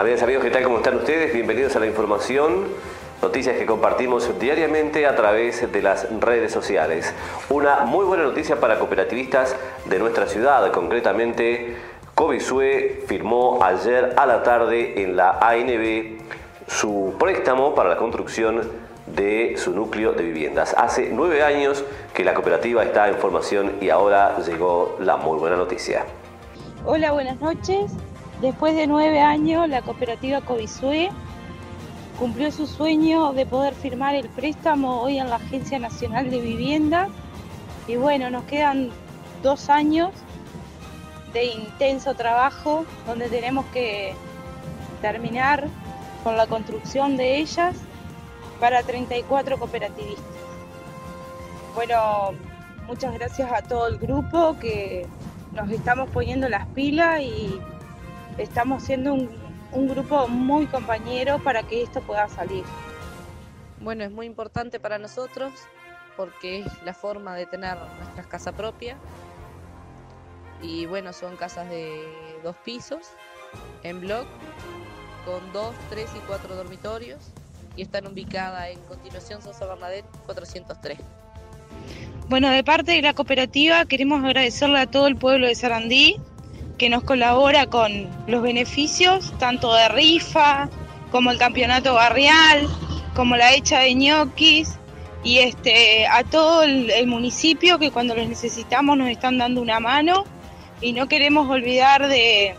Amigas, amigos, ¿qué tal? ¿Cómo están ustedes? Bienvenidos a la información. Noticias que compartimos diariamente a través de las redes sociales. Una muy buena noticia para cooperativistas de nuestra ciudad, concretamente Covisue firmó ayer a la tarde en la ANB su préstamo para la construcción de su núcleo de viviendas. Hace nueve años que la cooperativa está en formación y ahora llegó la muy buena noticia. Hola, buenas noches. Después de nueve años, la cooperativa Covisue cumplió su sueño de poder firmar el préstamo hoy en la Agencia Nacional de Vivienda. Y bueno, nos quedan dos años de intenso trabajo donde tenemos que terminar con la construcción de ellas para 34 cooperativistas. Bueno, muchas gracias a todo el grupo que nos estamos poniendo las pilas y estamos siendo un, un grupo muy compañero para que esto pueda salir. Bueno, es muy importante para nosotros porque es la forma de tener nuestras casas propias. Y bueno, son casas de dos pisos, en blog, con dos, tres y cuatro dormitorios. Y están ubicadas en continuación Sosa Bernadette 403. Bueno, de parte de la cooperativa queremos agradecerle a todo el pueblo de Sarandí que nos colabora con los beneficios, tanto de rifa, como el campeonato barrial, como la hecha de ñoquis, y este, a todo el, el municipio que cuando los necesitamos nos están dando una mano. Y no queremos olvidar de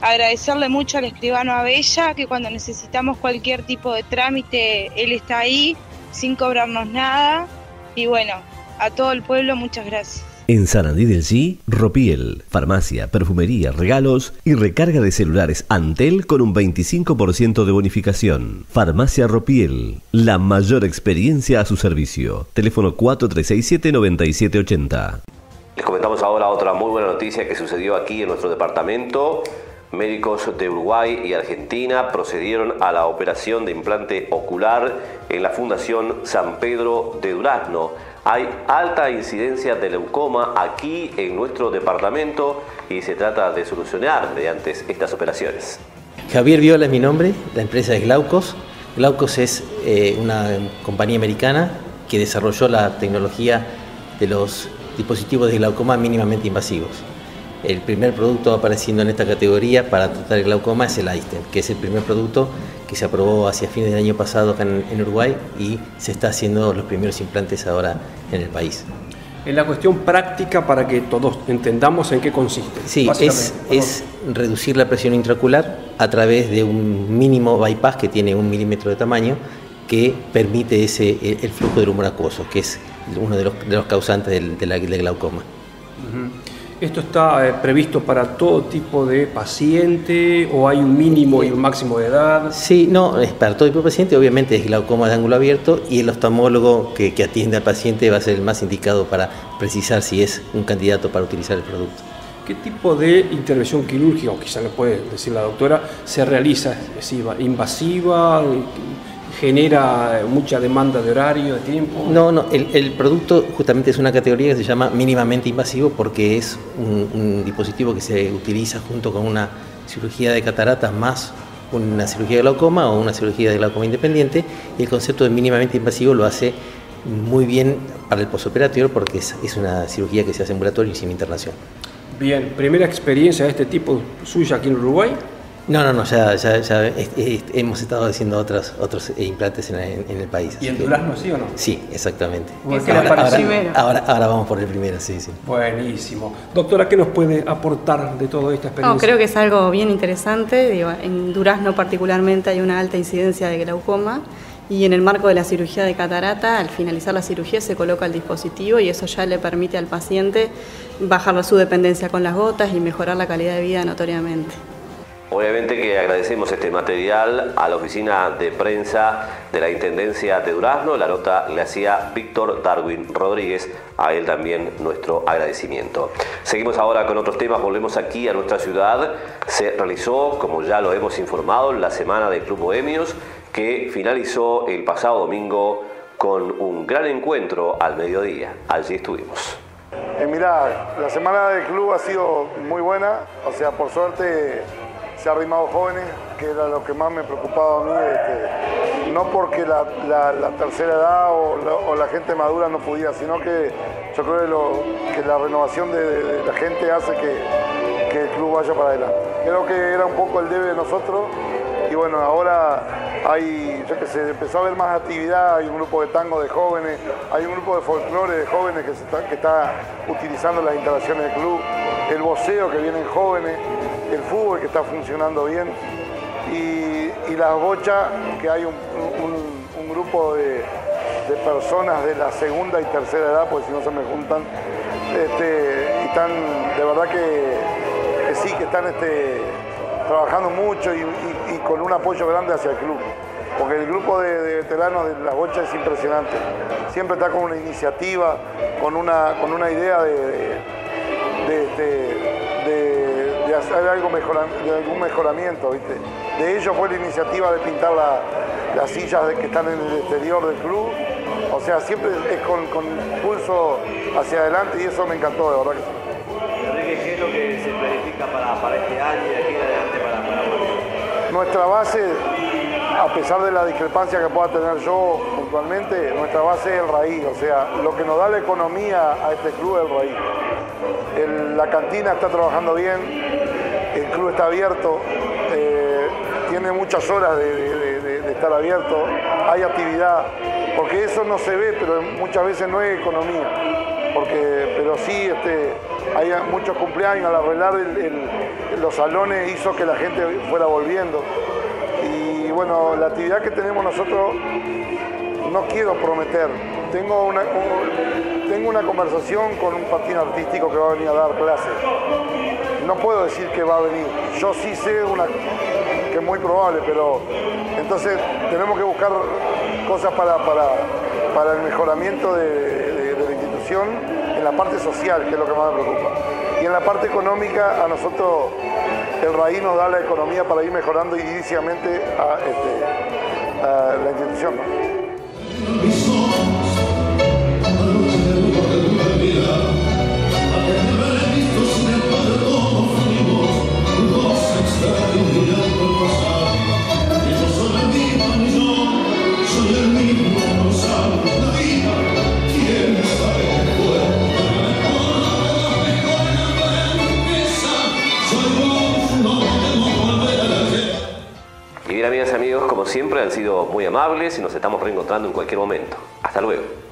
agradecerle mucho al escribano Abella, que cuando necesitamos cualquier tipo de trámite, él está ahí, sin cobrarnos nada. Y bueno, a todo el pueblo, muchas gracias. En Sarandí del Sí, Ropiel, farmacia, perfumería, regalos y recarga de celulares Antel con un 25% de bonificación. Farmacia Ropiel, la mayor experiencia a su servicio. Teléfono 4367-9780. Les comentamos ahora otra muy buena noticia que sucedió aquí en nuestro departamento. Médicos de Uruguay y Argentina procedieron a la operación de implante ocular en la Fundación San Pedro de Durazno. Hay alta incidencia de leucoma aquí en nuestro departamento y se trata de solucionar mediante estas operaciones. Javier Viola es mi nombre, la empresa es Glaucos. Glaucos es eh, una compañía americana que desarrolló la tecnología de los dispositivos de glaucoma mínimamente invasivos. El primer producto apareciendo en esta categoría para tratar el glaucoma es el Aisten, que es el primer producto que se aprobó hacia fines del año pasado acá en, en Uruguay y se está haciendo los primeros implantes ahora en el país. En la cuestión práctica para que todos entendamos en qué consiste. Sí, es, es, reducir la presión intraocular a través de un mínimo bypass que tiene un milímetro de tamaño que permite ese, el flujo del humor acuoso, que es uno de los, de los causantes del, del, del glaucoma. Uh -huh. ¿Esto está eh, previsto para todo tipo de paciente o hay un mínimo y un máximo de edad? Sí, no, es para todo tipo de paciente, obviamente es glaucoma de ángulo abierto y el oftalmólogo que, que atiende al paciente va a ser el más indicado para precisar si es un candidato para utilizar el producto. ¿Qué tipo de intervención quirúrgica, o quizá le puede decir la doctora, se realiza? ¿Es invasiva? Genera mucha demanda de horario, de tiempo? No, no, el, el, producto justamente es una categoría que se llama mínimamente invasivo porque es un, un, dispositivo que se utiliza junto con una cirugía de cataratas más una cirugía de glaucoma o una cirugía de glaucoma independiente y el concepto de mínimamente invasivo lo hace muy bien para el posoperatorio porque es, es una cirugía que se hace ambulatorio y sin internación. Bien, primera experiencia de este tipo suya aquí en Uruguay. No, no, no, ya, ya, ya es, es, hemos estado haciendo otros, otros implantes en, en, en el país. ¿Y en Durazno sí o no? Sí, exactamente. Ahora, ahora, ahora, ahora, vamos por el primero, sí, sí. Buenísimo. Doctora, ¿qué nos puede aportar de toda esta experiencia? No, creo que es algo bien interesante. Digo, en Durazno particularmente hay una alta incidencia de glaucoma y en el marco de la cirugía de catarata, al finalizar la cirugía se coloca el dispositivo y eso ya le permite al paciente bajar su dependencia con las gotas y mejorar la calidad de vida notoriamente. Obviamente que agradecemos este material a la oficina de prensa de la Intendencia de Durazno. La nota le hacía Víctor Darwin Rodríguez. A él también nuestro agradecimiento. Seguimos ahora con otros temas. Volvemos aquí a nuestra ciudad. Se realizó, como ya lo hemos informado, la semana del Club Bohemios que finalizó el pasado domingo con un gran encuentro al mediodía. Allí estuvimos. Eh, mirá, la semana del club ha sido muy buena. O sea, por suerte se arrimado jóvenes, que era lo que más me preocupaba a mí, no porque la, tercera edad o la, gente madura no pudiera, sino que yo creo que, la renovación de, la gente hace que, que el club vaya para adelante. Creo que era un poco el debe de nosotros y bueno, ahora hay, yo que sé, empezó a haber más actividad, hay un grupo de tango de jóvenes, hay un grupo de folclore de jóvenes que, se está, utilizando las instalaciones del club, el voceo que vienen jóvenes, el fútbol que está funcionando bien y, las bochas, que hay un, grupo de, personas de la segunda y tercera edad, porque si no se me juntan, este, y están, de verdad que, sí, que están este, trabajando mucho y, con un apoyo grande hacia el club. Porque el grupo de, veteranos de las bochas es impresionante. Siempre está con una iniciativa, con una, con una idea de, de, hacer algo de algún mejoramiento. ¿viste? De ellos fue la iniciativa de pintar las sillas que están en el exterior del club. O sea, siempre es con, con pulso hacia adelante y eso me encantó, de verdad que sí. ¿qué es lo que se planifica para, para este de Nuestra base, a pesar de la discrepancia que pueda tener yo puntualmente, nuestra base es el raíz, o sea, lo que nos da la economía a este club es el raíz. la cantina está trabajando bien, el club está abierto, eh, tiene muchas horas de, estar abierto, hay actividad, porque eso no se ve, pero muchas veces no es economía, porque, pero sí este, hay muchos cumpleaños, al arreglar los salones hizo que la gente fuera volviendo. Y bueno, la actividad que tenemos nosotros, no quiero prometer. Tengo una, tengo una conversación con un patín artístico que va a venir a dar clases. No puedo decir que va a venir. Yo sí sé una, que es muy probable, pero entonces tenemos que buscar cosas para, para, el mejoramiento de en la parte social, que es lo que más me preocupa. Y en la parte económica, a nosotros el raíz nos da la economía para ir mejorando inicialmente a, este, a la institución. Siempre han sido muy amables y nos estamos reencontrando en cualquier momento. Hasta luego.